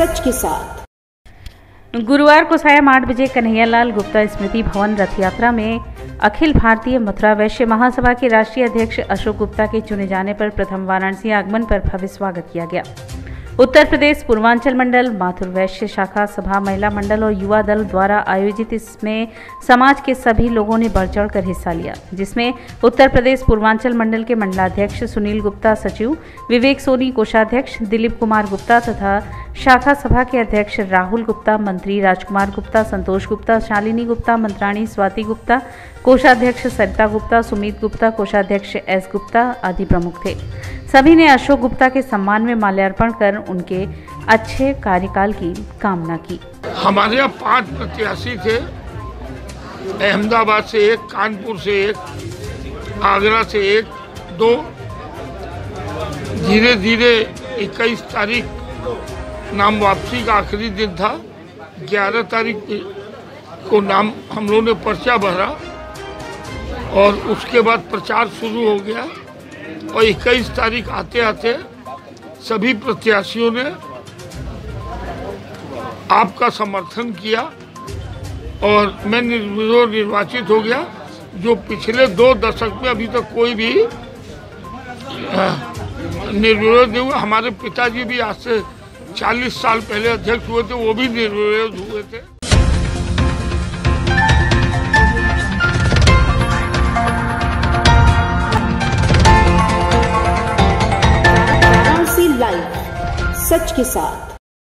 के साथ। गुरुवार को सायं आठ बजे कन्हैयालाल गुप्ता स्मृति भवन रथ यात्रा में अखिल भारतीय मथुरा वैश्य महासभा के राष्ट्रीय अध्यक्ष अशोक गुप्ता के चुने जाने पर प्रथम वाराणसी आगमन पर भव्य स्वागत किया गया। उत्तर प्रदेश पूर्वांचल मंडल, माथुर वैश्य शाखा, सभा, महिला मंडल और युवा दल द्वारा आयोजित इसमें समाज के सभी लोगों ने बढ़ चढ़ कर हिस्सा लिया, जिसमें उत्तर प्रदेश पूर्वांचल मंडल के मंडलाध्यक्ष सुनील गुप्ता, सचिव विवेक सोनी, कोषाध्यक्ष दिलीप कुमार गुप्ता तथा शाखा सभा के अध्यक्ष राहुल गुप्ता, मंत्री राजकुमार गुप्ता, संतोष गुप्ता, शालिनी गुप्ता, मंत्राणी स्वाति गुप्ता, कोषाध्यक्ष सरिता गुप्ता, सुमित गुप्ता, कोषाध्यक्ष एस गुप्ता आदि प्रमुख थे। सभी ने अशोक गुप्ता के सम्मान में माल्यार्पण कर उनके अच्छे कार्यकाल की कामना की। हमारे यहाँ पाँच प्रत्याशी थे। अहमदाबाद से एक, कानपुर से एक, आगरा से एक, दो धीरे धीरे 21 तारीख नाम वापसी का आखिरी दिन था। 11 तारीख को नाम हम लोगों ने पर्चा भरा और उसके बाद प्रचार शुरू हो गया और 21 तारीख आते आते सभी प्रत्याशियों ने आपका समर्थन किया और मैं निर्विरोध निर्वाचित हो गया, जो पिछले दो दशक में अभी तक तो कोई भी निर्विरोध नहीं हुआ। हमारे पिताजी भी आज से 40 साल पहले अध्यक्ष हुए थे वो भी निर्विरोध हुए थे। सच के साथ।